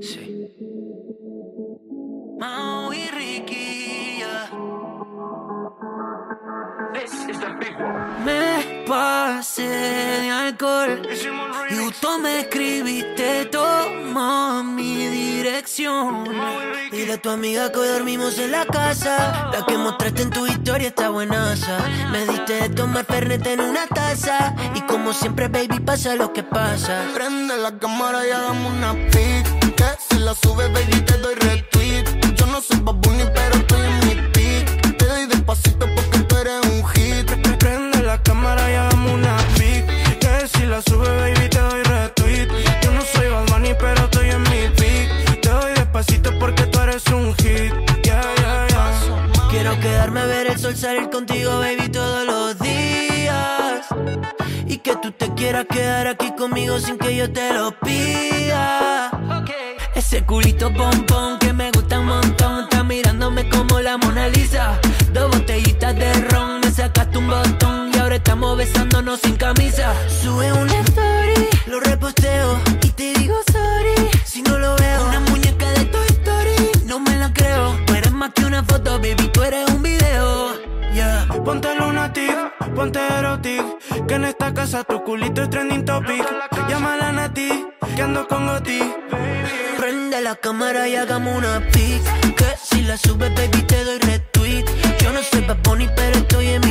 Sí. Mau y Ricky, yeah. This is the big one. Me pasé de alcohol y justo me escribiste, toma dirección. Dile a tu amiga que hoy dormimos en la casa. La que mostraste en tu historia está buenaza. Me diste de tomar fernet en una taza. Y como siempre, baby, pasa lo que pasa. Prende la cámara y hagamos una pic. Que si la subes, baby, te doy retweet. Yo no soy babuni, pero estoy salir contigo, baby, todos los días. Y que tú te quieras quedar aquí conmigo sin que yo te lo pida. Ese culito pompón que me gusta un montón. Está mirándome como la Mona Lisa. Dos botellitas de ron, me sacaste un botón. Y ahora estamos besándonos sin camisa. Sube una story, Ponte lunatic, ponte erotic Que en esta casa tu culito es trending topic Llámala a Nati, que ando con Goti Prende la cámara y hagamos una pic. Que si la subes, baby, te doy retweet. Yo no soy Bad pero estoy en mi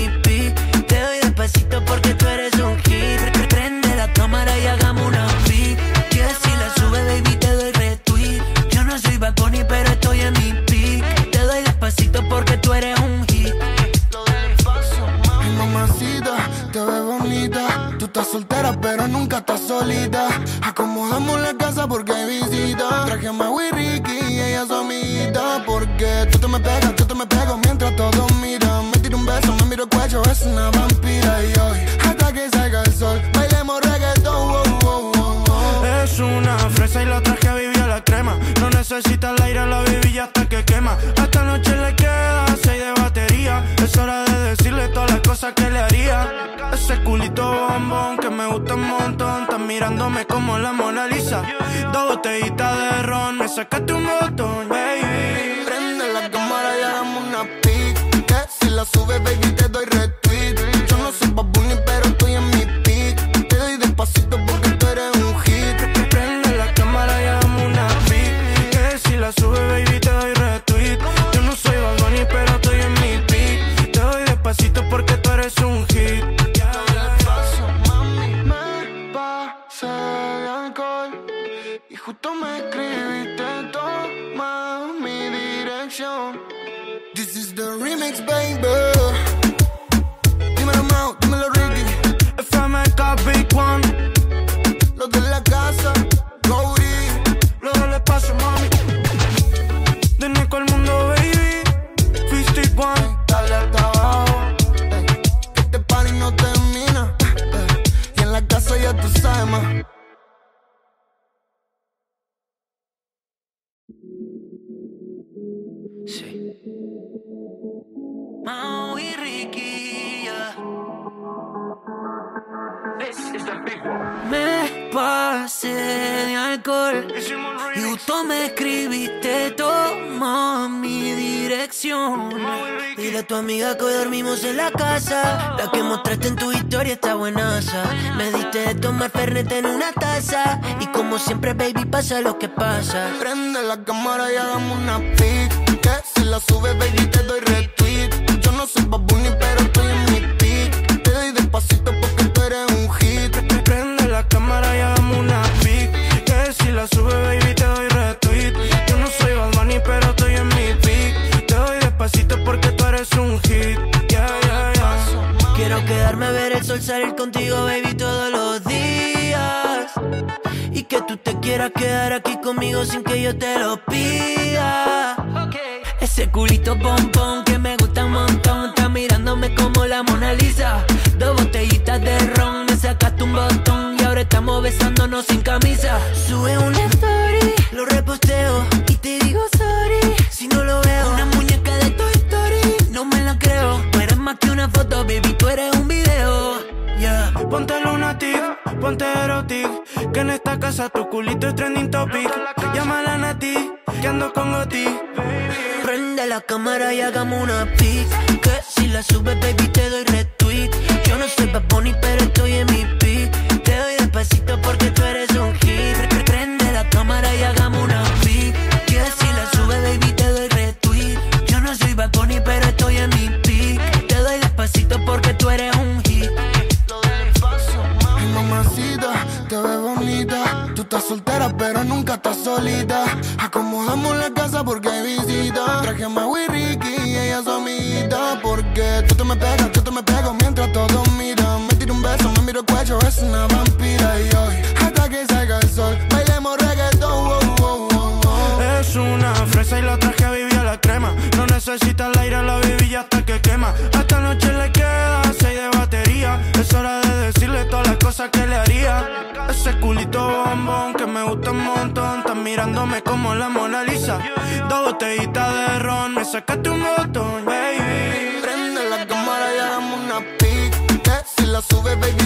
pero nunca estás solita. Acomodamos la casa porque hay visita. Traje a Mau y Ricky y ella su amiguita. Porque tú te me pegas, tú te me pego mientras todos miran. Me tiro un beso, me miro el cuello, es una vampira. Y hoy, hasta que salga el sol, bailemos reggaetón. wow, wow, wow. Es una fresa y la traje a vivir a la crema No necesita el aire, la viví ya hasta mirándome como la Mona Lisa Dos botellitas de ron, me sacaste un botón, baby Prende la cámara y hagamos una pic. Que si la subes, baby, alcohol y justo me escribiste, toma mi dirección. Dile a tu amiga que hoy dormimos en la casa. La que mostraste en tu historia está buenaza. Me diste de tomar fernet en una taza. Y como siempre, baby, pasa lo que pasa. Prende la cámara y hagamos una pic. Que si la subes, baby, te doy retweet. Yo no soy babuni, pero estoy en la sube, baby, te doy retweet Yo no soy Bad Bunny, pero estoy en mi pic Te doy despacito porque tú eres un hit Yeah, yeah, yeah Quiero quedarme a ver el sol salir contigo, baby, todos los días. Y que tú te quieras quedar aquí conmigo sin que yo te lo pida. Ese culito pompón que me gusta un montón. Está mirándome como la Mona Lisa. Dos botellitas estamos besándonos sin camisa. Sube una story, lo reposteo. Y te digo sorry si no lo veo. Una muñeca de Toy Story, no me la creo. Tú eres más que una foto, baby, tú eres un video. Yeah. Ponte lunatic, ponte erotic. Que en esta casa tu culito es trending topic. Llámala a Nati, que ando con Goti. Prende la cámara y hagamos una pic. Que si la subes, baby, te doy retweet. Yo no soy Bad Bunny, pero solita. Acomodamos la casa porque hay visita. Traje a Maui Ricky y ella su amiguita. Porque tú te me pegas, mirándome como la Mona Lisa. Dos botellitas de ron, me sacaste un botón, baby. Prende la cámara y hagamos una pic. Que si la subes, baby,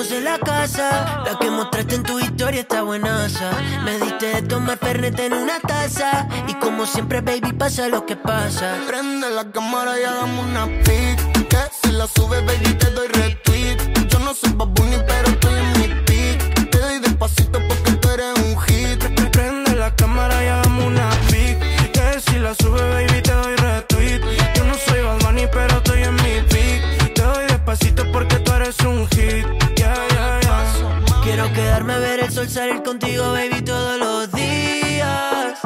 dormimos en la casa. La que mostraste en tu historia está buenaza. Me diste de tomar fernet en una taza. Y como siempre, baby, pasa lo que pasa. Prende la cámara y hagamos una pic. Que si la subes, baby, te doy retweet. Yo no soy Bad Bunny, pero estoy en mi pic. Te doy despacito porque tú eres un hit. Prende la cámara y hagamos una pic. Que si la sube, baby, sol salir contigo, baby, todos los días.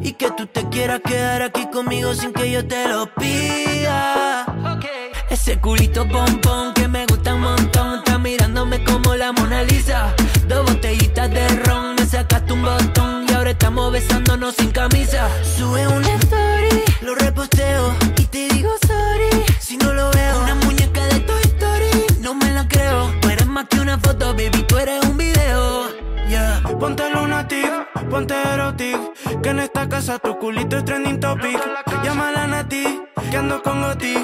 Y que tú te quieras quedar aquí conmigo sin que yo te lo pida. Ese culito pompón que me gusta un montón. Está mirándome como la Mona Lisa. Dos botellitas de ron, me sacaste un botón. Y ahora estamos besándonos sin camisa. Sube una Ponte lunatic, ponte erotic. Que en esta casa tu culito es trending topic. Llámala a Nati, que ando con Goti.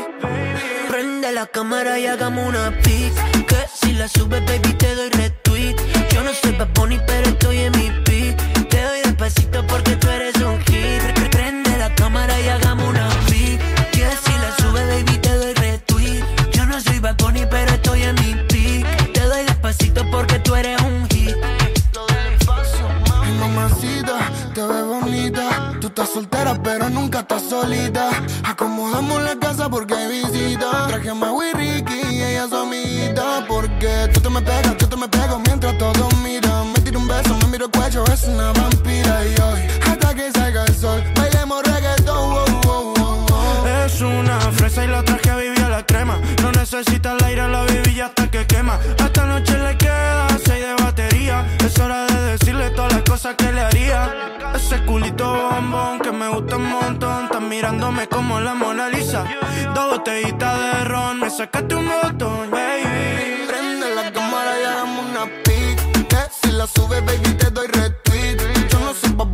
Prende la cámara y hagamos una pic. Que si la subes, baby, te doy retweet. Yo no soy Bad pero estoy en mi pic. Te doy despacito porque tú eres un hit. Pre- Prende la cámara y hagamos una pic. Que si la subes, baby, te doy retweet. Yo no soy Bad Bunny, pero pero nunca estás solita. Acomodamos la casa porque hay visita. Traje a Maui Ricky y ella su amiguita. Porque tú te me pegas, yo te me pego mientras todos miran. Me tiro un beso, me miro el cuello, es una vampira. Y hoy, hasta que salga el sol, bailemos reggaetón. wow, wow, wow, wow. Es una fresa y la traje a vivir a la crema. No necesita el aire, la viví hasta que quema. Esta noche le queda Ese culito bombón que me gusta un montón. Estás mirándome como la Mona Lisa. Dos botellitas de ron, me sacaste un botón, baby. Prende la cámara y hagamos una pic. Si la subes, baby, te doy retweet. Yo no soy Bad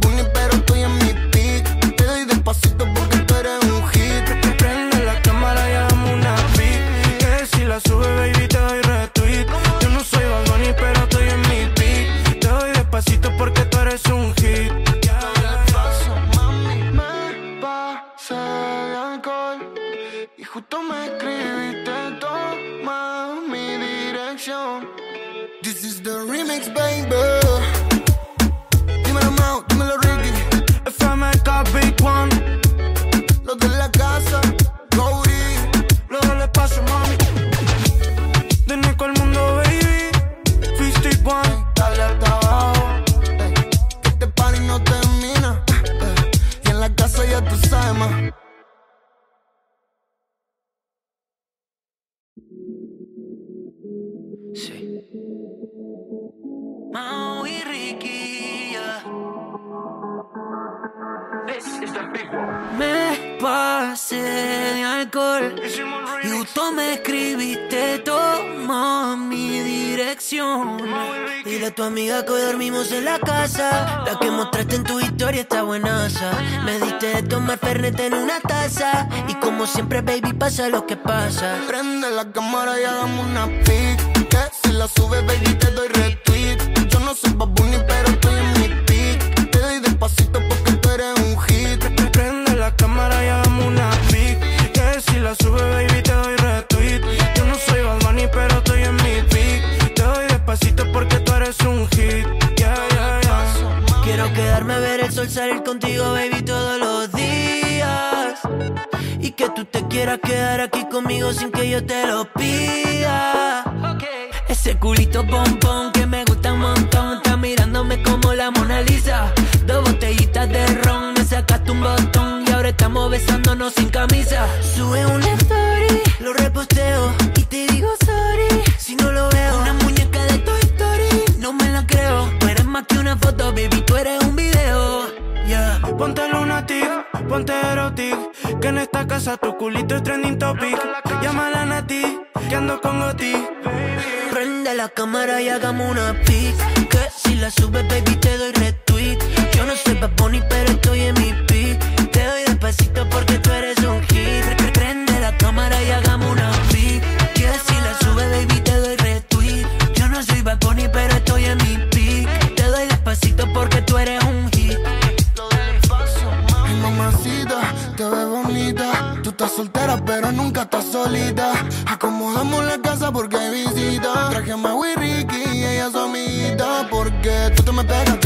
alcohol y justo me escribiste, toma mi dirección. Dile a tu amiga que hoy dormimos en la casa. La que mostraste en tu historia está buenaza. Me diste de tomar fernet en una taza. Y como siempre, baby, pasa lo que pasa. Prende la cámara y hagamos una pic. Que si la sube, baby, te doy retweet. Yo no soy babuni, pero estoy en conmigo sin que yo te lo pida. Ese culito pompón que me gusta un montón. Está mirándome como la Mona Lisa. Dos botellitas de ron, me sacaste un botón. Y ahora estamos besándonos sin camisa. Sube una casa tu culito es trending topic Llámala a Nati, que ando con Goti Prende la cámara y hagamos una pic. Que si la subes, baby, te doy retweet. Yo no soy Bad Bunny, pero estoy en mi Acomodamos la casa porque hay visita. Traje a Mau y Ricky y ella su amiguita. Porque tú te me pegas,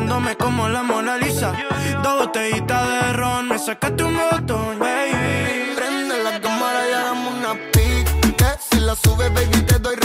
mirándome como la Mona Lisa Dos botellitas de ron, me sacaste un botón, baby Prende la cámara y hagamos una pic. Que si la sube, baby, te doy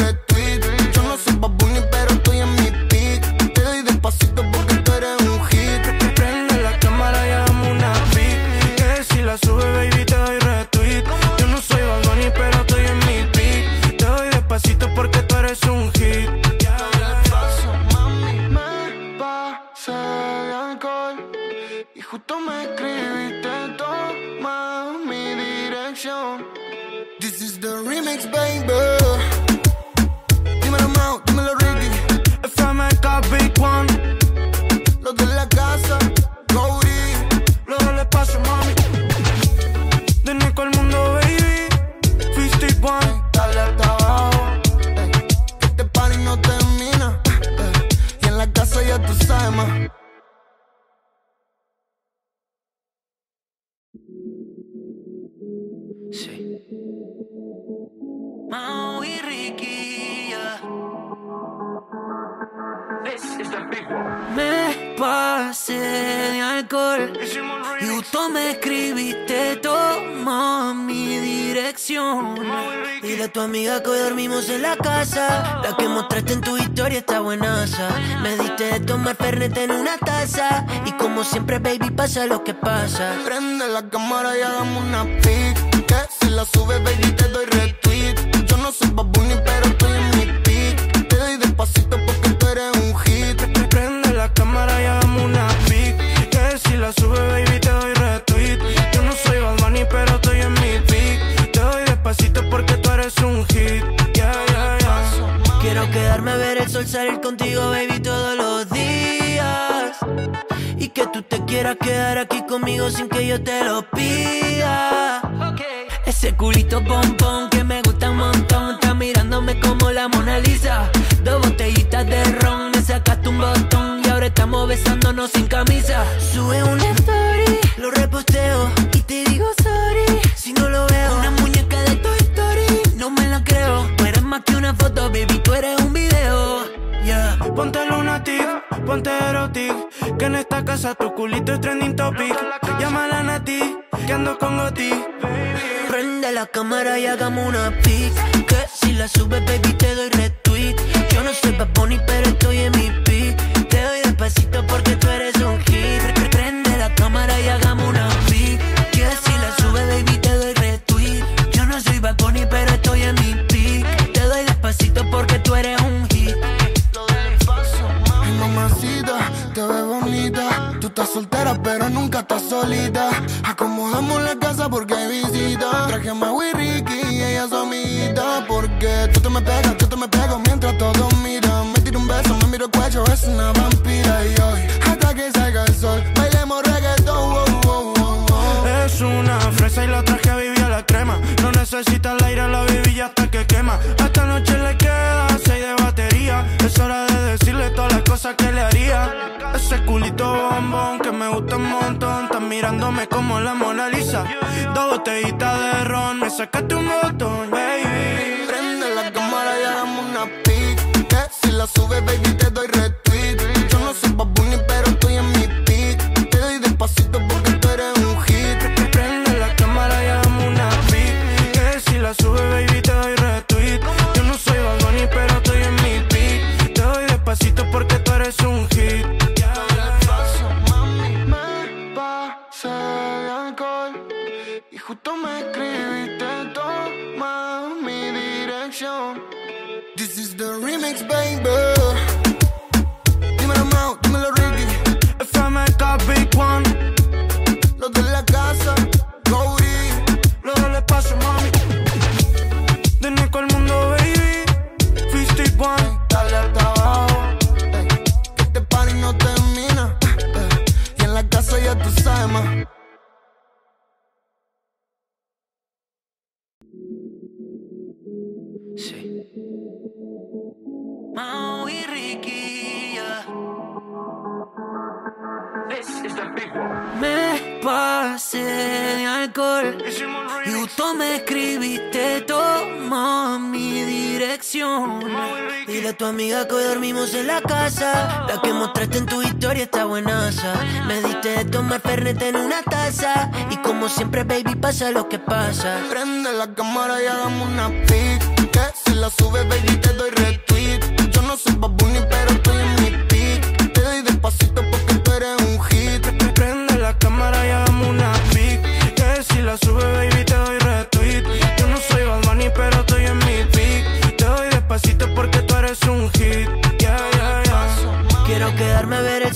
tu amiga que hoy dormimos en la casa. La que mostraste en tu historia está buenaza. Me diste de tomar fernet en una taza. Y como siempre, baby, pasa lo que pasa. Prende la cámara y hagamos una pic. Que si la sube, baby, te doy retweet. Yo no soy babuni, pero estoy eres un hit Yeah, yeah, yeah Quiero quedarme a ver el sol salir contigo, baby, todos los días. Y que tú te quieras quedar aquí conmigo sin que yo te lo pida. Ese culito pompón que me gusta un montón. Está mirándome como la Mona Lisa. Dos botellitas de ron, me sacaste un botón. Y ahora estamos besándonos sin camisa. Sube una story, lo reposteo. Baby, tú eres un video. Yeah. Ponte lunatic, ponte erotic Que en esta casa tu culito es trending topic. Llámala a Nati, que ando con Goti. Prende la cámara y hagamos una pic. Que si la subes, baby, te doy retweet. Yo no soy Bad pero estoy en mi solita. Acomodamos la casa porque hay visita. Traje a Maui Ricky y ella su amiguita. Porque tú te me pegas, yo te me pego mientras todos miran. Me tiro un beso, me miro el cuello, es una vampira. Culito bombón que me gusta un montón. Estás mirándome como la Mona Lisa. Dos botellitas de ron, me sacaste un botón. Prende la cámara y hagamos una pic. Que si la subes, baby, amiga que dormimos en la casa. La que mostraste en tu historia está buenaza. Me diste de tomar fernet en una taza. Y como siempre, baby, pasa lo que pasa. Prende la cámara y hagamos una pic. Que si la subes, baby, te doy retweet. Yo no soy Bad Bunny, pero estoy en mi pic. Te doy despacito porque tú eres un hit. Prende la cámara y hagamos una pic. Que si la sube, baby,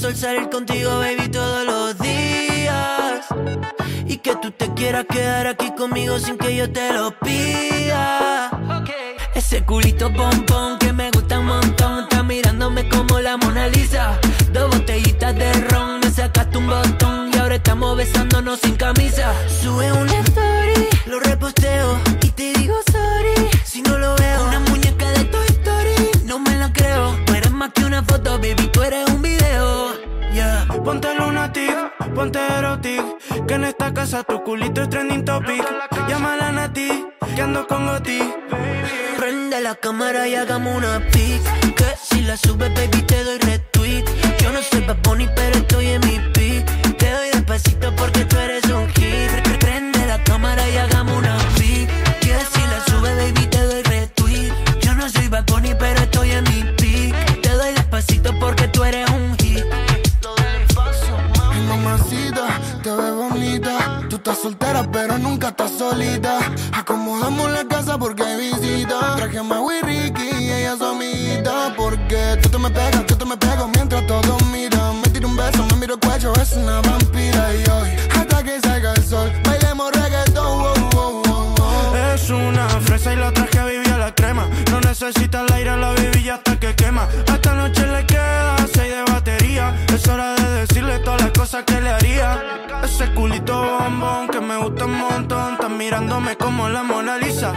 sol salir contigo, baby, todos los días. Y que tú te quieras quedar aquí conmigo sin que yo te lo pida. Ese culito pompón que me gusta un montón. Está mirándome como la Mona Lisa. Dos botellitas de ron, me sacaste un botón. Y ahora estamos besándonos sin camisa. Sube una ponte erotic. Que en esta casa tu culito es trending topic. Llámala a Nati, que ando con Goti. Prende la cámara y hagamos una pic. Que si la subes, baby, te doy retweet. Yo no soy Bad pero estoy en mi pic. Te doy despacito porque tú eres un hit. Prende la cámara y hagamos una pic. Que si la subes, baby, te doy retweet. Yo no soy Bad Bunny, pero pero nunca estás solita. Acomodamos la casa porque hay visita. Traje a Maui Ricky y ella su amiguita. Porque tú te me pegas, yo te me pego mientras todos miran. Me tiro un beso, me miro el cuello, es una vampira. Y hoy, hasta que salga el sol, bailemos reggaetón. wow, wow, wow. Es una fresa y la traje a vivir a la crema. No necesita el aire, la viví hasta culito bombón que me gusta un montón. Estás mirándome como la Mona Lisa.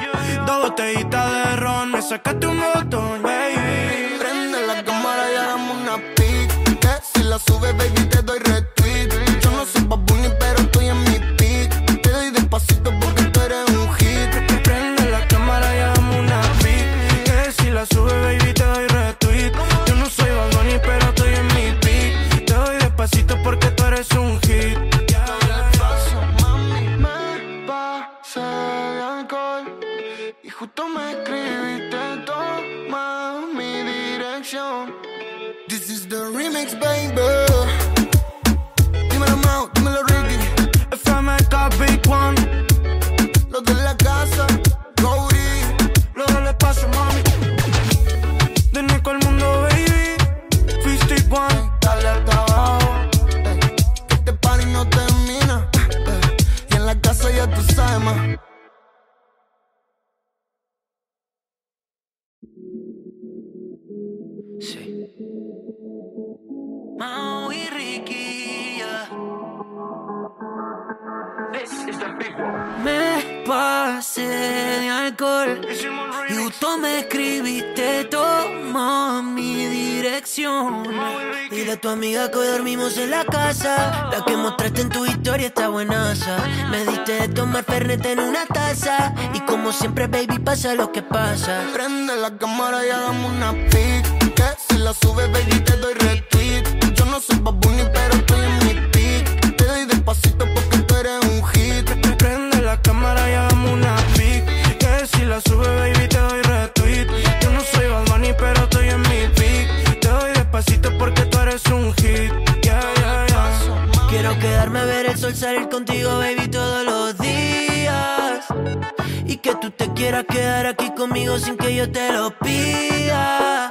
Dos botellitas de ron, me sacaste un botón, baby. Prende la cámara y hagamos una pic. Que si la subes, baby, te doy Tu amiga que hoy dormimos en la casa, la que mostraste en tu historia está buenaza. Me diste de tomar fernet en una taza y como siempre, baby, pasa lo que pasa. Prende la cámara y hagamos una pic. Que si la subes, baby, te doy retweet. Yo no soy babuni, pero estoy en mi pic. Te doy despacito porque tú eres un hit. Prende la cámara y hagamos una pic. Que si la sube, baby, sol salir contigo, baby, todos los días. Y que tú te quieras quedar aquí conmigo sin que yo te lo pida.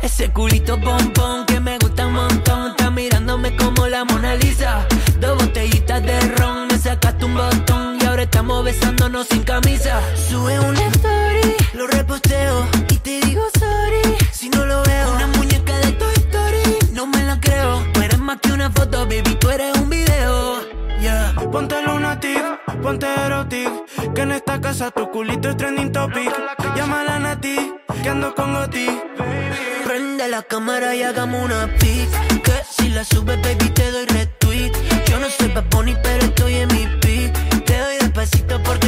Ese culito pompón que me gusta un montón. Está mirándome como la Mona Lisa. Dos botellitas de ron, me sacaste un botón. Y ahora estamos besándonos sin camisa. Sube una story, casa tu culito es trending topic Llámala a Nati, que ando con Goti Prende la cámara y hagamos una pic. Que si la subes, baby, te doy retweet. Yo no soy Bad Bunny, pero estoy en mi pic. Te doy despacito porque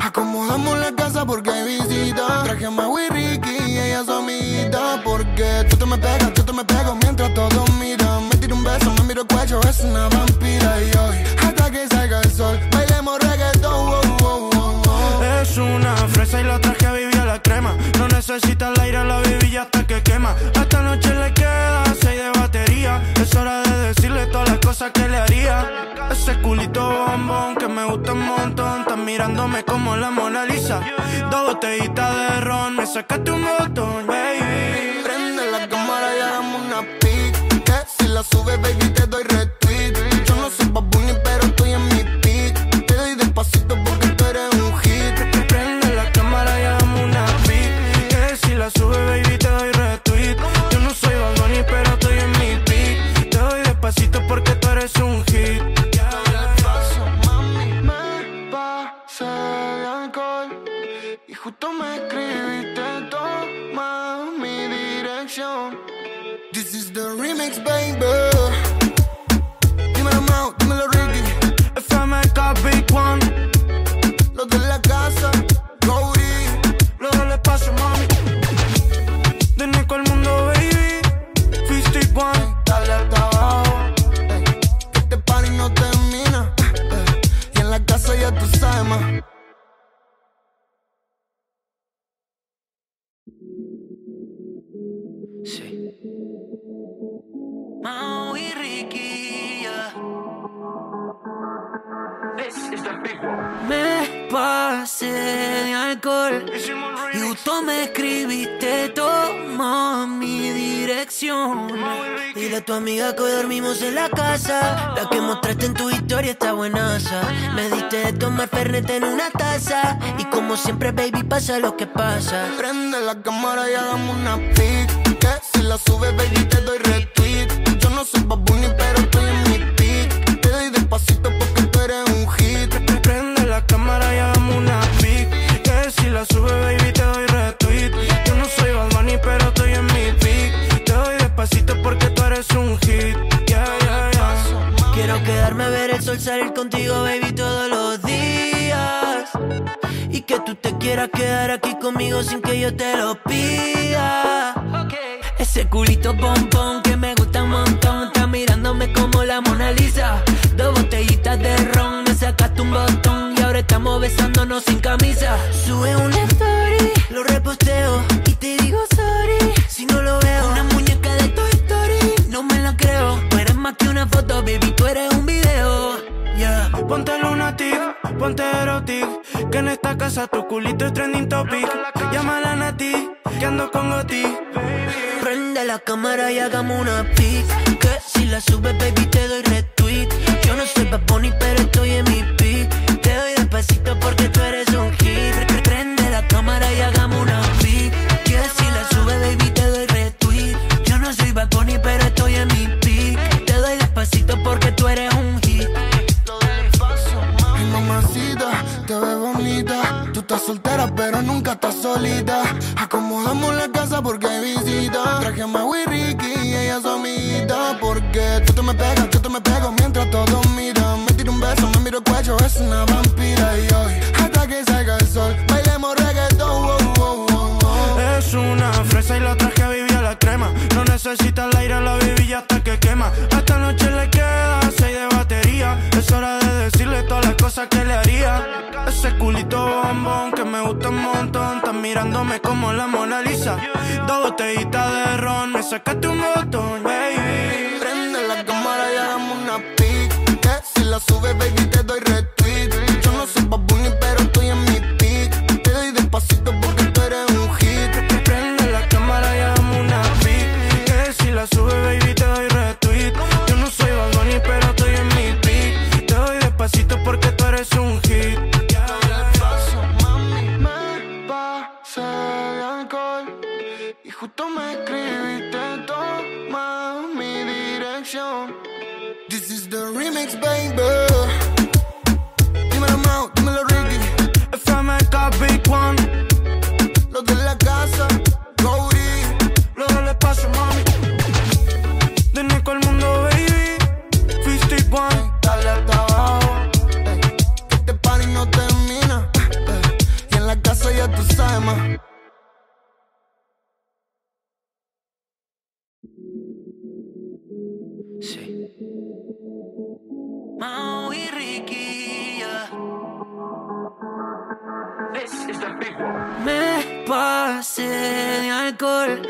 Acomodamos la casa porque hay visita. Traje a Mau y Ricky y ella su amiguita. Porque tú te me pegas, yo te me pego mientras todos miran. Me tiro un beso, me miro el cuello, es una vampira. Y hoy, hasta que salga el sol, bailemos reggaetón. wow, wow, wow, wow. Es una fresa y la traje a vivir a la crema No necesita el aire, la viví hasta que quema Esta noche le mirándome como la Mona Lisa. Dos botellitas de ron, me sacaste un botón, This is the remix, baby. Que hoy dormimos en la casa, la que mostraste en tu historia está buenaza. Me diste de tomar fernet en una taza y como siempre, baby, pasa lo que pasa. Prende la cámara y hagamos una pic. Que si la subes, baby, te doy retweet. Yo no soy babuni, pero estoy sol salir contigo, baby, todos los días. quieras quedar aquí conmigo sin que yo te lo pida. Ese culito pompón que me gusta un montón. Está mirándome como la Mona Lisa. Dos botellitas de ron, me sacaste un botón. Y ahora estamos besándonos sin camisa. Sube una story, lo reposteo. Y te digo sorry, si no lo veo. Una muñeca de Toy Story, no me la creo. Tú eres más que una foto, baby, tú eres. Ponte lunatic, ponte erotic Que en esta casa tu culito es trending topic Llámala a Nati, que ando con Goti Prende la cámara y hagamos una pic. Que si la subes, baby, te doy retweet. Yo no soy Bad Bunny, pero estoy en mi Acomodamos la casa porque hay visita. Traje a Maui Ricky y ella su amiguita. Porque tú te me pegas, yo te me pego mientras todos miran. Me tiro un beso, me miro el cuello, es una vampira. Y hoy, hasta que salga el sol, bailemos reggaetón. wow, wow, wow. Es una fresa y la traje a vivir a la crema No necesita el aire, la viví hasta que quema Esta noche Ese culito bombón que me gusta un montón. Estás mirándome como la Mona Lisa. Dos botellitas de ron, me sacaste un botón, baby. Prende la cámara y hagamos una pic. Que si la subes, baby, Mau y Ricky, yeah. This is the big one. Me pasé de alcohol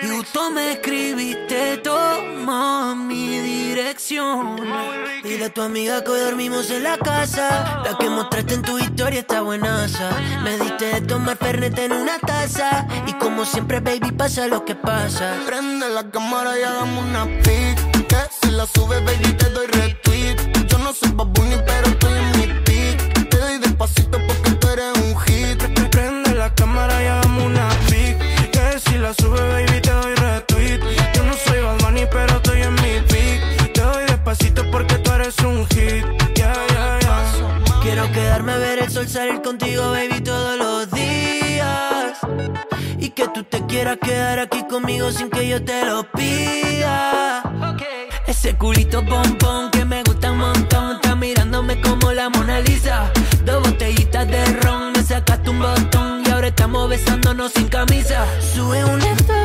y justo me escribiste, toma mi dirección. Dile a tu amiga que hoy dormimos en la casa. La que mostraste en tu historia está buenaza. Me diste de tomar fernet en una taza. Y como siempre, baby, pasa lo que pasa. Prende la cámara y hagamos una pic. Si la subes, baby, te doy retweet. Yo no soy Bad Bunny, pero estoy en mi pic. Te doy despacito porque tú eres un hit. Prende la cámara y hagamos una pic Que si la sube, baby, te doy retweet Yo no soy Bad pero estoy en mi pic Te doy despacito porque tú eres un hit Yeah, yeah, yeah Quiero quedarme a ver el sol salir contigo, baby, todos los días. Y que tú te quieras quedar aquí conmigo sin que yo te lo pida. Ese culito pompón que me gusta un montón. Está mirándome como la Mona Lisa. Dos botellitas de ron, me sacaste un botón. Y ahora estamos besándonos sin camisa. Sube una story,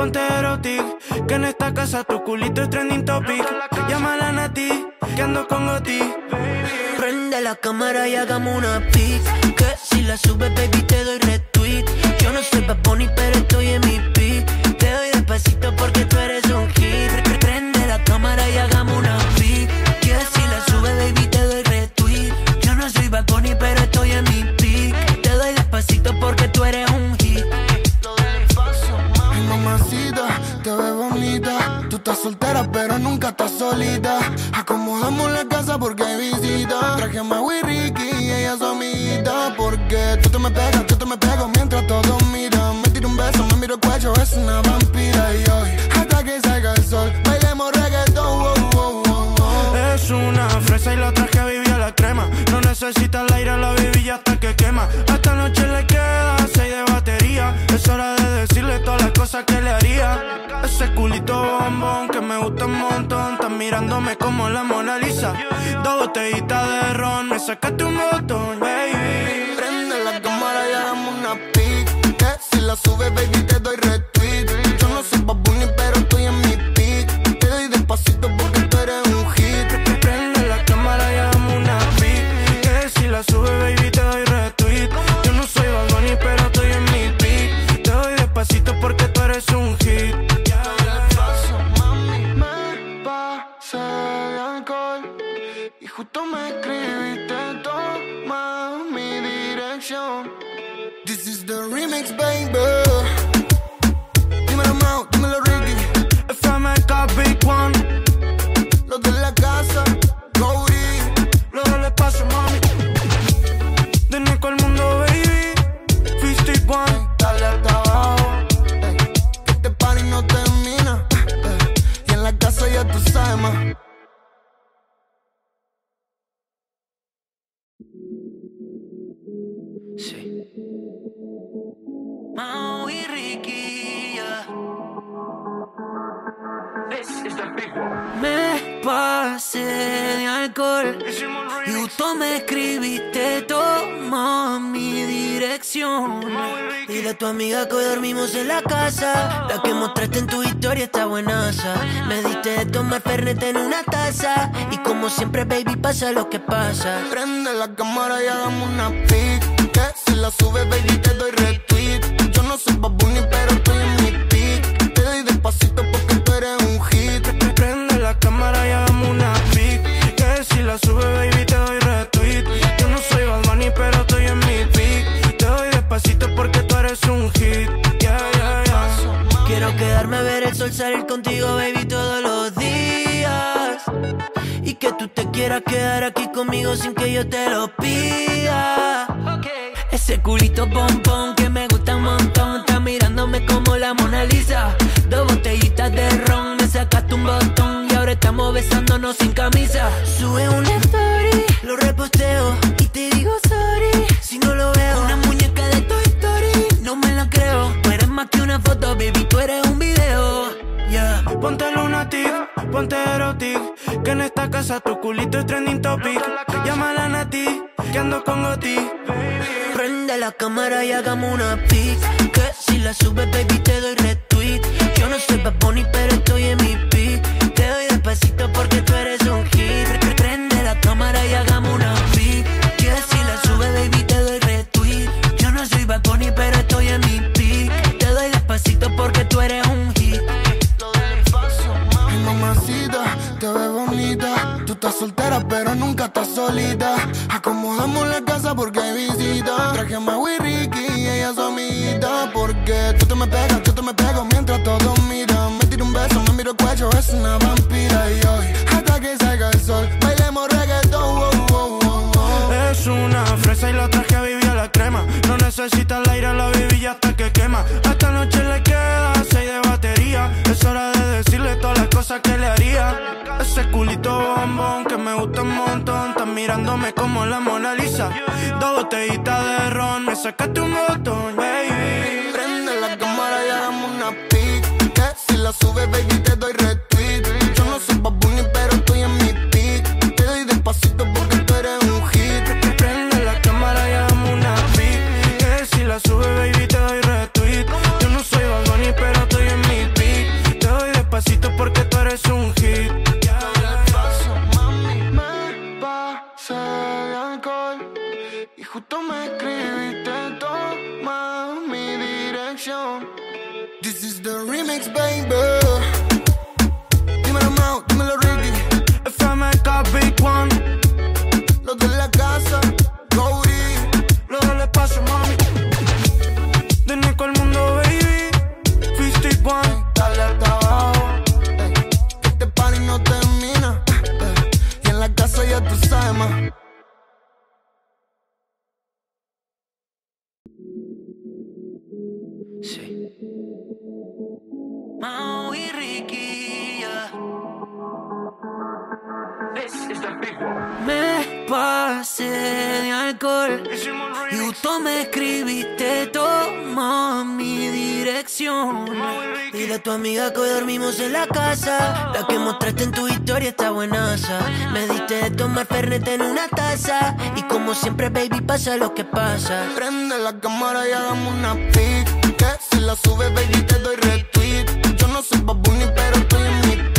Que en esta casa tu culito es trending topic Llámala a Nati, que ando con Goti Prende la cámara y hagamos una pic. Que si la subes, baby, te doy retweet. Yo no soy Bad Bunny, Sí. Mau y Ricky, yeah. This is the big one. Me pasé de alcohol y justo me escribiste, toma mi dirección. Y de tu amiga que hoy dormimos en la casa, la que mostraste en tu historia está buenaza. Me diste de tomar fernet en una taza y como siempre, baby, pasa lo que pasa. Prende la cámara y hagamos una pic. Que si la sube, baby, te doy retweet. Yo no soy babuni, sol salir contigo, baby, todos los días. Y que tú te quieras quedar aquí conmigo sin que yo te lo pida. Ese culito pompón que me gusta un montón. Está mirándome como la Mona Lisa. Dos botellitas de ron, me sacaste un botón. Y ahora estamos besándonos sin camisa. Sube una story, lo reposteo. Y te digo sorry si no lo veo. Una muñeca de Toy Story, no me la creo. Tú eres más que una foto, baby, tú eres un. Ponte lunatic, ponte erotic. Que en esta casa tu culito es trending topic. Llámala a Nati, que ando con Goti. Prende la cámara y hagamos una pic. Que si la subes, baby, te doy retweet. Yo no soy Bad pero estoy en mi soltera, pero nunca estás solita. Acomodamos la casa porque hay visita. Traje a Mau y Ricky y ella su amiguita. Porque tú te me pegas, yo te me pego mientras todos miran. Me tiro un beso, me miro el cuello, es una vampira. Mirándome como la Mona Lisa. Dos botellitas de ron, me sacaste un botón, baby. Prende la cámara y hagamos una pic. Que si la sube, baby, te pasé de alcohol y justo me escribiste, toma mi dirección. Dile a tu amiga que hoy dormimos en la casa. La que mostraste en tu historia está buenaza. Me diste de tomar fernet en una taza. Y como siempre, baby, pasa lo que pasa. Prende la cámara y hagamos una pic. Que si la subes, baby, te doy retweet. Yo no soy babuni, pero estoy en mi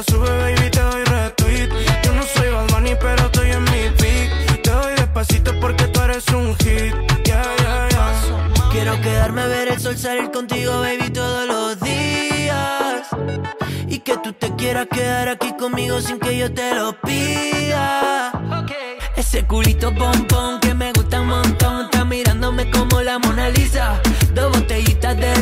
la sube, baby, te doy retweet. Yo no soy Bad Bunny, pero estoy en mi pic. Te doy despacito porque tú eres un hit. Yeah, yeah, yeah. Quiero quedarme a ver el sol salir contigo, baby, todos los días. Y que tú te quieras quedar aquí conmigo sin que yo te lo pida. Ese culito pompón que me gusta un montón. Está mirándome como la Mona Lisa. Dos botellitas de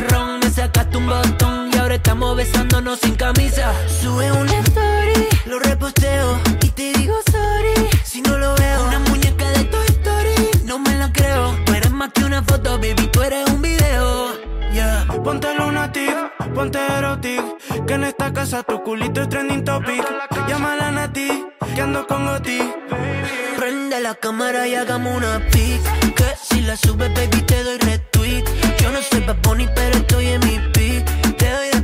estamos besándonos sin camisa. Sube una story, lo reposteo. Y te digo sorry si no lo veo. Una muñeca de Toy Story, no me la creo. Tú eres más que una foto, baby, tú eres un video. Yeah. Ponte lunatic, ponte erotic Que en esta casa tu culito es trending topic Llámala a Nati, que ando con Goti Prende la cámara y hagamos una pic. Que si la subes, baby, te doy retweet. Yo no soy Bad Bunny, pero estoy en mi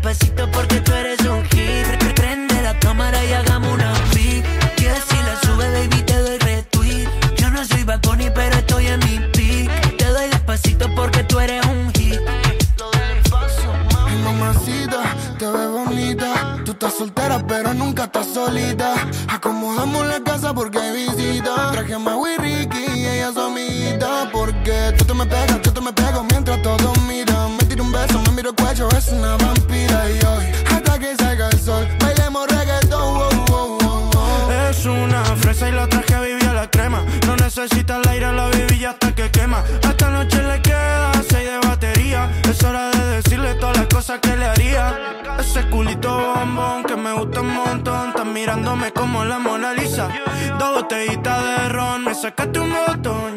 despacito porque tú eres un hit. Prende la cámara y hagamos una pic. Que si la subes, baby, te doy retweet. Yo no soy Bunny, pero estoy en mi pic. Te doy despacito porque tú eres un hit. Ay, mamacita, te ves bonita. Tú estás soltera, pero nunca estás solita. Acomodamos la casa porque hay visita. Traje a Maui Ricky y ella su amiguita. Porque tú te me pegas, como la Mona Lisa. Dos botellitas de ron, me sacaste un botón,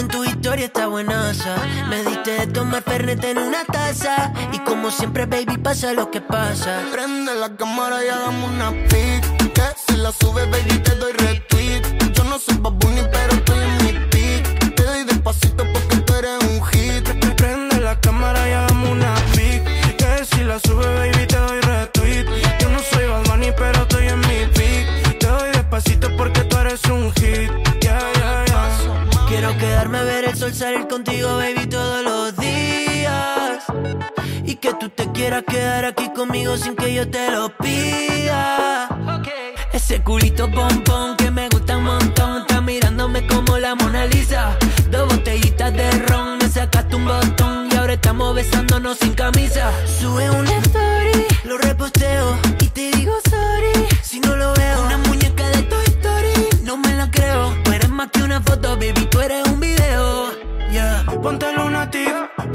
en tu historia está buenaza. Me diste de tomar fernet en una taza. Y como siempre, baby, pasa lo que pasa. Prende la cámara y hagamos una pic. Que si la subes, baby, te doy retweet. Yo no soy babuni, pero el salir contigo, baby, todos los días. Y que tú te quieras quedar aquí conmigo sin que yo te lo pida. Ese culito pompón que me gusta un montón. Está mirándome como la Mona Lisa. Dos botellitas de ron, me sacaste un botón. Y ahora estamos besándonos sin camisa. Sube una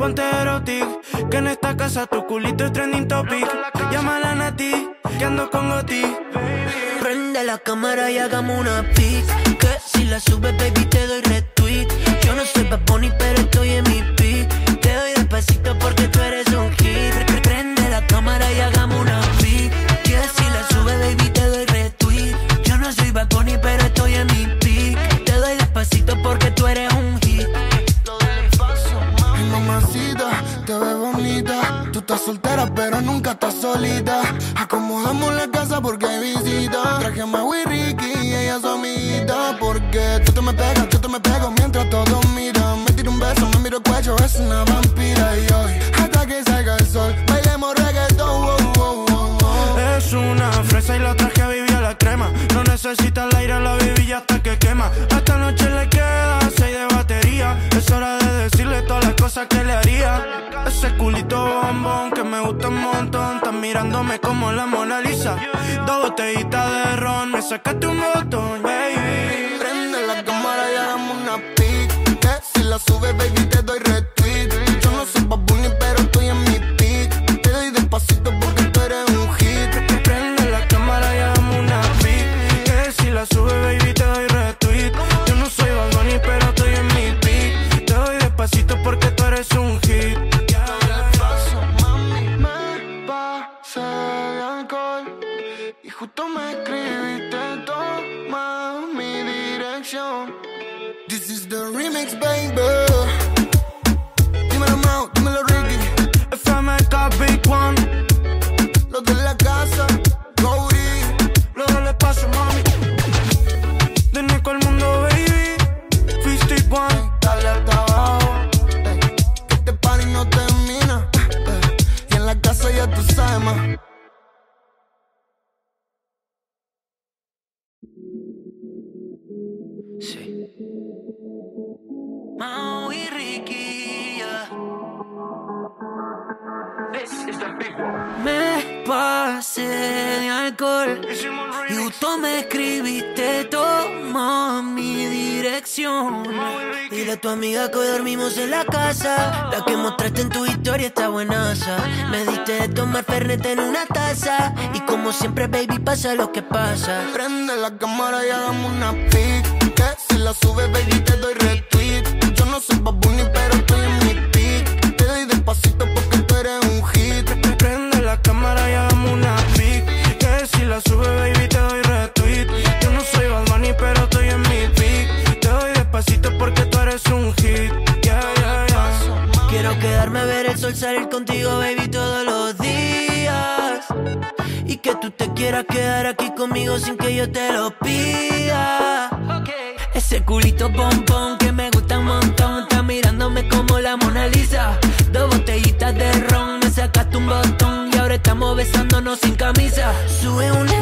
ponte erotic Que en esta casa tu culito es trending topic Llámala a Nati, que ando con Goti Prende la cámara y hagamos una pic. Que si la subes, baby, te doy retweet. Yo no soy Bad Bunny, pero estoy en mi pic. Te doy despacito porque Acomodamos la casa porque hay visita. Traje a Maui Ricky y ella su amiguita. Porque tú te me pegas, yo te me pego mientras todos miran. Me tiro un beso, me miro el cuello, es una vampira. Y hoy, hasta que salga el sol, bailemos reggaetón. Es una fresa y la traje a vivir a la crema. No necesita el aire, la vivilla hasta que quema. Esta noche le queda seis de batería. Es hora de todas las cosas que le haría. Ese culito bombón que me gusta un montón. Estás mirándome como la Mona Lisa. Dos botellitas de ron, me sacaste un botón, baby. Prende la cámara y hagamos una pic. Que si la sube, baby, te doy dirección. Dile a tu amiga que hoy dormimos en la casa. La que mostraste en tu historia está buenaza. Me diste de tomar fernet en una taza. Y como siempre, baby, pasa lo que pasa. Prende la cámara y hagamos una pic. Que si la sube, baby, te doy retweet. Sin que yo te lo pida. Ese culito pompón que me gusta un montón. Está mirándome como la Mona Lisa. Dos botellitas de ron, me sacaste un botón. Y ahora estamos besándonos sin camisa. Sube una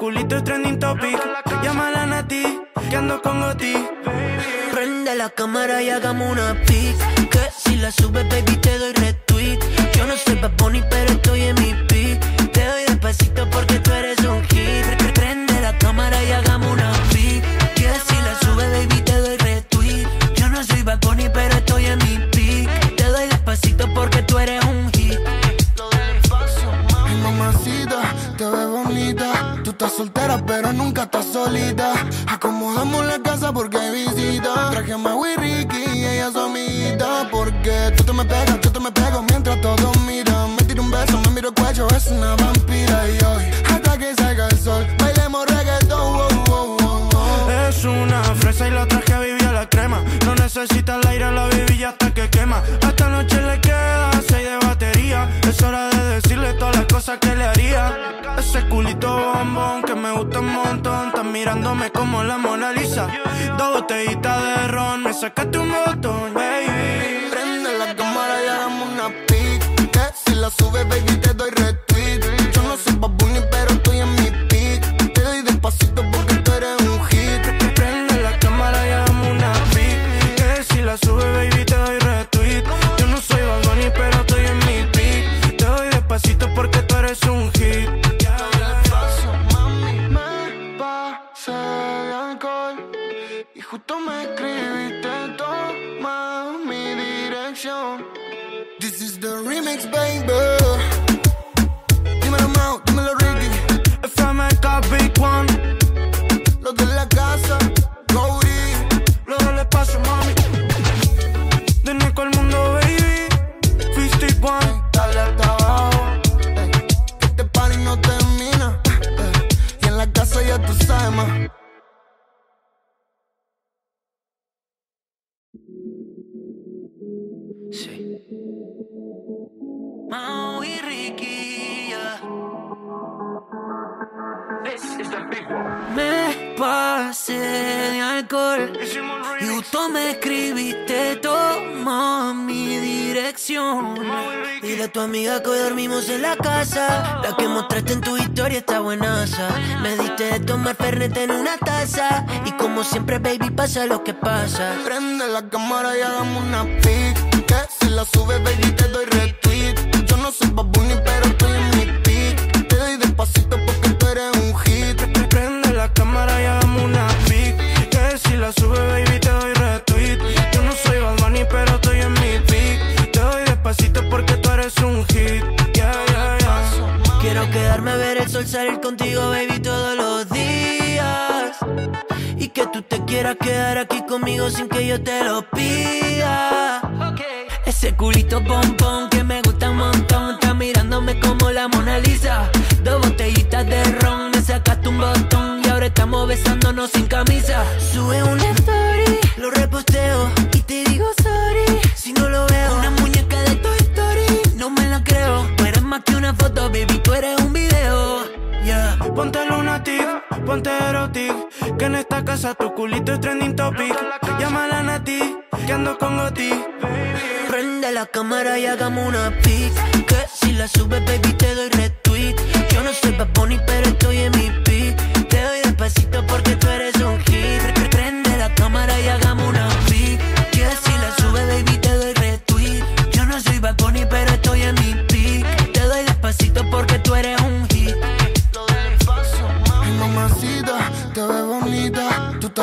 culito es trending topic Llámala a Nati, que ando con Goti Prende la cámara y hagamos una pic. Que si la subes, baby, te doy retweet. Yo no soy Bad Bunny, pero estoy en mi me gusta un montón Estás mirándome como la Mona Lisa Dos botellitas de ron, me sacaste un botón, baby Prende la cámara y hagamos una pic. Que si la sube, baby, te Dile a tu amiga que hoy dormimos en la casa. La que mostraste en tu historia está buenaza. Me diste de tomar fernet en una taza. Y como siempre, baby, pasa lo que pasa. Prende la cámara y hagamos una pic. Que si la sube, baby, te doy retweet. Yo no soy babuni, pero estoy en mi pic. Te doy despacito porque tú eres un hit. Prende la cámara y hagamos una pic. Que si la sube, baby, A ver el sol salir contigo, baby, todos los días. Y que tú te quieras quedar aquí conmigo sin que yo te lo pida. Ese culito pompón que me gusta un montón. Está mirándome como la Mona Lisa. Dos botellitas de ron, me sacaste un botón. Y ahora estamos besándonos sin camisa. Sube una story, lo reposteo. Y te digo sorry si no lo veo. Una muñeca de Toy Story, no me la creo. Tú eres más que una foto, baby, tú eres. Ponte lunatic, ponte erotic Que en esta casa tu culito es trending topic Llámala a Nati, que ando con Goti Prende la cámara y hagamos una pic. Que si la subes, baby, te doy retweet. Yo no soy Bad pero estoy en mi pic.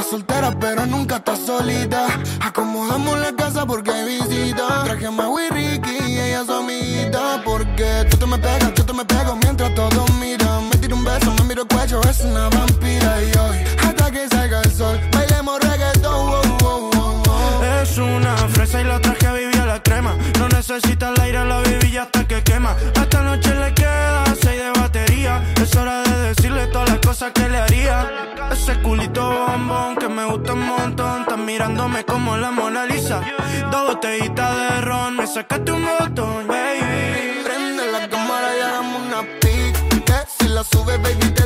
Soltera, pero nunca estás solita. Acomodamos la casa porque hay visita. Traje a Maui Ricky y ella es amiguita. Porque tú te me pegas, yo te me pego mientras todos miran. Me tiro un beso, me miro el cuello, es una vampira. Y que me gusta un montón. Estás mirándome como la Mona Lisa. Dos botellitas de ron, me sacaste un botón, baby. Prende la cámara y hagamos una pic. Que si la sube, baby,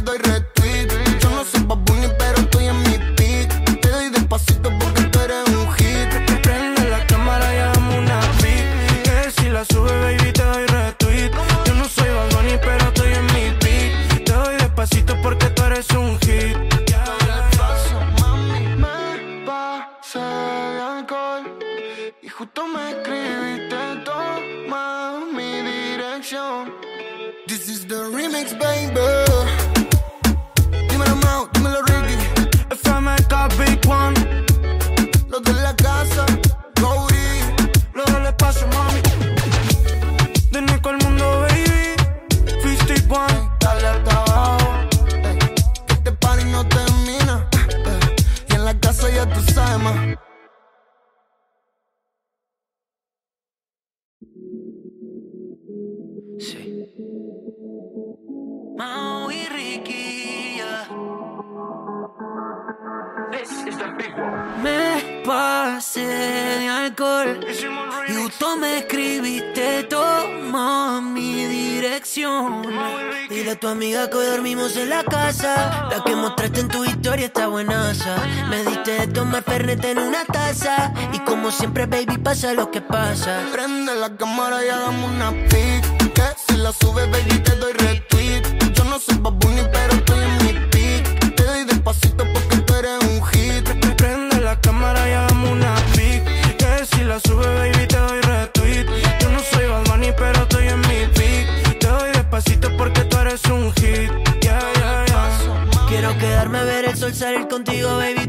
en una taza. Y como siempre, baby, pasa lo que pasa. Prende la cámara y hagamos una pic. Que si la sube, baby, te doy retweet. Yo no soy babuni, pero estoy en mi pic. Te doy despacito porque tú eres un hit. Prende la cámara y hagamos una pic Que si la sube, baby, te doy retweet Yo no soy Bad Bunny, pero estoy en mi pic Te doy despacito porque tú eres un hit Yeah, yeah, yeah Quiero quedarme a ver el sol salir contigo, baby,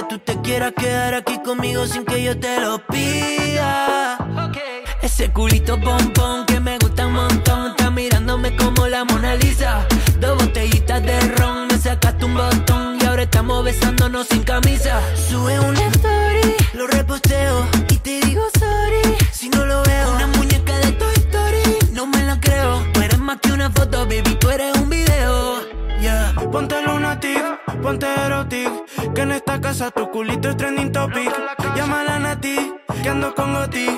que tú te quieras quedar aquí conmigo sin que yo te lo pida. Ese culito pompón que me gusta un montón. Está mirándome como la Mona Lisa. Dos botellitas de ron, me sacaste un botón. Y ahora estamos besándonos sin camisa. Sube una Ponte erotic. Que en esta casa tu culito es trending topic. Llámala a Nati, que ando con Goti.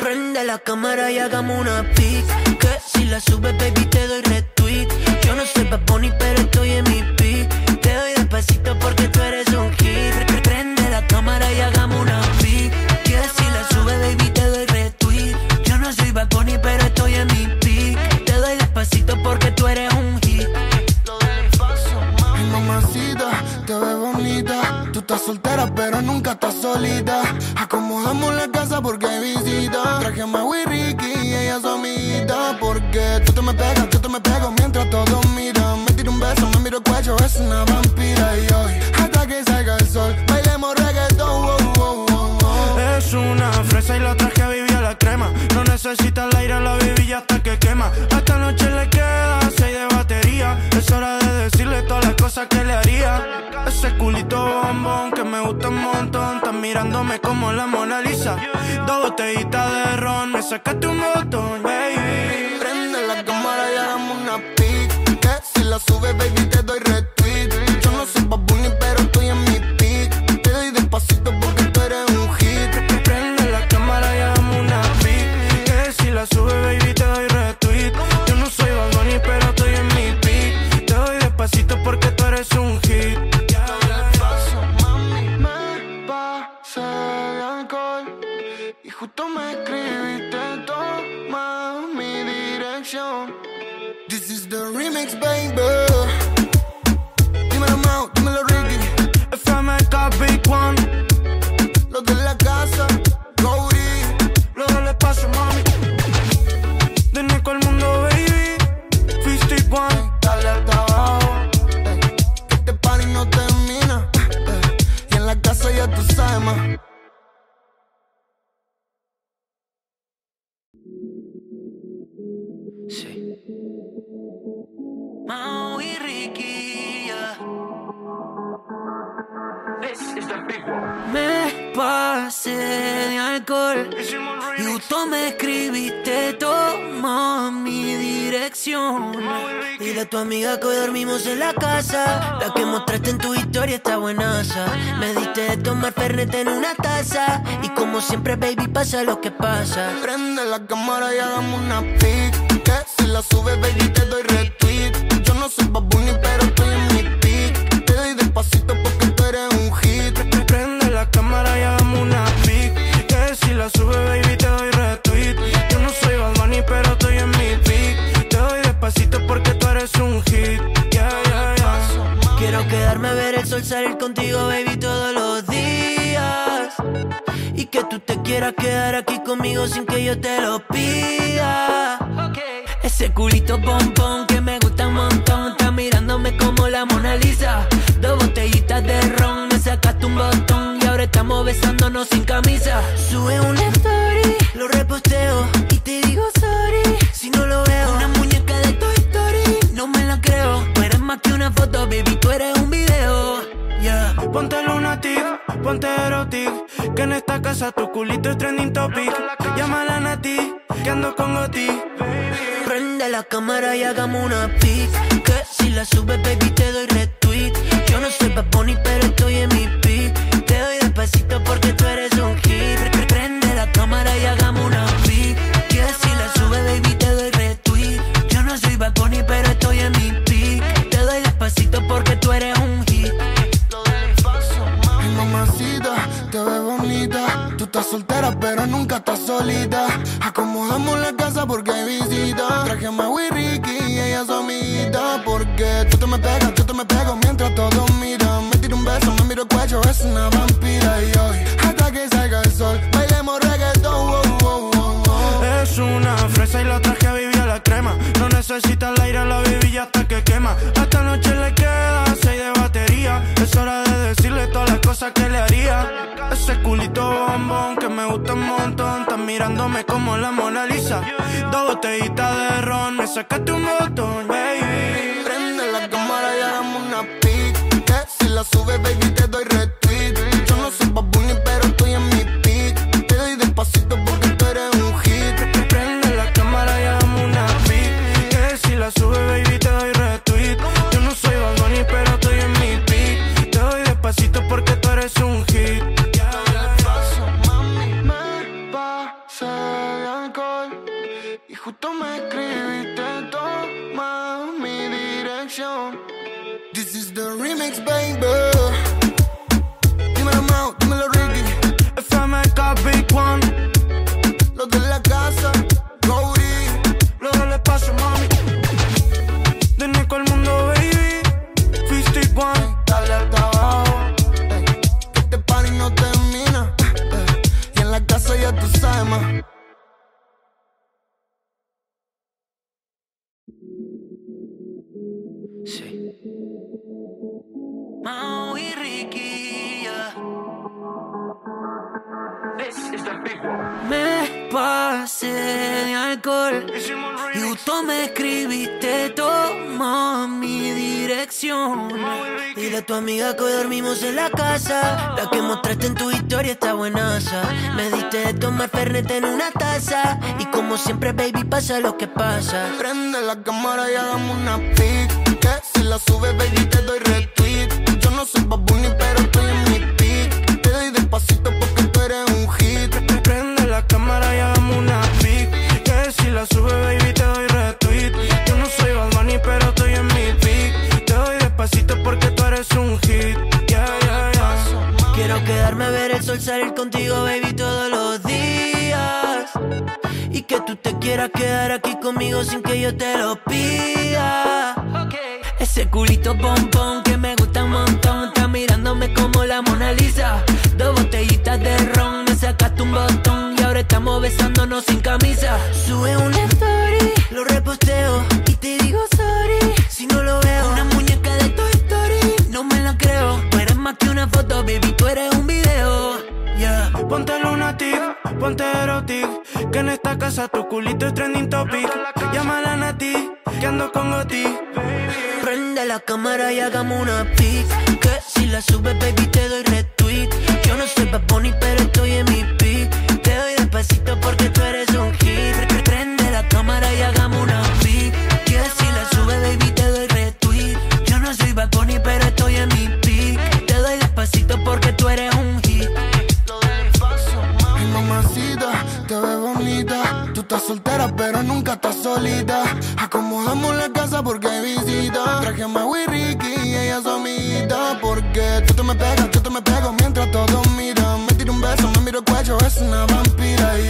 Prende la cámara y hagamos una pic. Que si la subes, baby, te doy retweet. Yo no soy Bad Bunny, pero estoy en mi pic. Te doy despacito porque soltera, pero nunca estás solita. Acomodamos la casa porque hay visita. Traje a Maui Ricky y ella su amiguita. Porque tú te me pegas, yo te me pego mientras todos miran. Me tiro un beso, me miro el cuello, es una vampira. Y hoy, hasta que salga el sol, bailemos reggaetón. wow, wow, wow. Es una fresa y la traje a vivir a la crema. No necesita el aire, la viví hasta que quema. Esta noche le queda seis de batería. Es hora de decirle todas las cosas que le haría. Mirándome como la Mona Lisa. Dos botellitas de ron, me sacaste un botón, baby. Prende la cámara y hagamos una pic. Que si la subes, baby, Dile a tu amiga que hoy dormimos en la casa. La que mostraste en tu historia está buenaza. Me diste de tomar fernet en una taza. Y como siempre, baby, pasa lo que pasa. Prende la cámara y hagamos una pic. Que si la subes, baby, te doy retweet. Yo no soy Bad Bunny, pero sol salir contigo, baby, todos los días. Y que tú te quieras quedar aquí conmigo sin que yo te lo pida. Ese culito pompón que me gusta un montón. Está mirándome como la Mona Lisa. Dos botellitas de ron, me sacaste un botón. Y ahora estamos besándonos sin camisa. Sube una story, lo reposteo. Ponte erotic. Que en esta casa tu culito es trending topic. Llámala a Nati, que ando con Goti. Prende la cámara y hagamos una pic. Que si la subes, baby, te doy retweet. Yo no soy Bad Bunny, pero estoy en mi pic. Te doy despacito porque soltera, pero nunca estás solita. Acomodamos la casa porque hay visita. Traje a Maui Ricky y ella es amiguita. Porque tú te me pegas, yo te me pego mientras todos miran. Me tiro un beso, me miro el cuello, es una vampira. Y hoy, hasta que salga el sol, bailemos reggaetón. wow, wow, wow. Es una fresa y la traje a vivir a la crema. No necesita el aire, la viví hasta que quema. Esta noche le queda seis de batería. Es hora de decirle todas las cosas que le haría. Mirándome como la Mona Lisa. Dos botellitas de ron, me sacaste un botón, baby. Prende la cámara y hagamos una pic. Que si la subes, baby, This is the remix, baby. Y justo me escribiste, toma mi dirección. Dile a tu amiga que hoy dormimos en la casa. La que mostraste en tu historia está buenaza. Me diste de tomar fernet en una taza. Y como siempre, baby, pasa lo que pasa. Prende la cámara y hagamos una pic. Que si la subes, baby, te doy retweet. Ver el sol salir contigo, baby, todos los días. Y que tú te quieras quedar aquí conmigo sin que yo te lo pida. Ese culito pompón que me gusta un montón. Está mirándome como la Mona Lisa. Dos botellitas de ron, me sacaste un botón. Y ahora estamos besándonos sin camisa. Sube una story, lo reposteo. Y te digo sorry si no lo veo. Una muñeca de Toy Story, no me la creo. Tú eres más que una foto, baby, tú eres. Ponte lunatic, ponte erotic Que en esta casa tu culito es trending topic Llámala a Nati, que ando con Goti Prende la cámara y hagamos una pic. Que si la subes, baby, te doy retweet. Yo no soy Bad Bunny, pero estoy en mi pic. Te doy despacito porque soltera, pero nunca estás solita. Acomodamos la casa porque hay visita. Traje a Mau y Ricky y ella su amiguita. Porque tú te me pegas, yo te me pego mientras todos miran. Me tiro un beso, me miro el cuello, es una vampira. Y